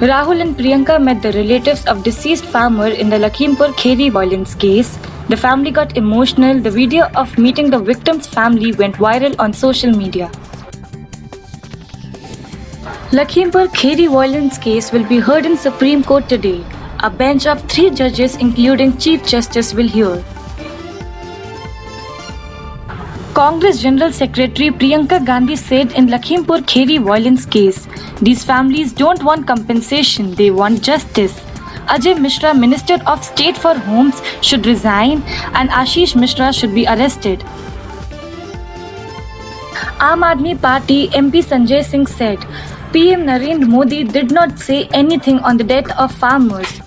Rahul and Priyanka met the relatives of deceased farmer in the Lakhimpur Kheri violence case. The family got emotional. The video of meeting the victim's family went viral on social media. Lakhimpur Kheri violence case will be heard in Supreme Court today. A bench of three judges, including Chief Justice, will hear. Congress General Secretary Priyanka Gandhi said in Lakhimpur Kheri violence case, these families don't want compensation, they want justice. Ajay Mishra, Minister of State for Homes, should resign and Ashish Mishra should be arrested. Aam Aadmi Party MP Sanjay Singh said, PM Narendra Modi did not say anything on the death of farmers.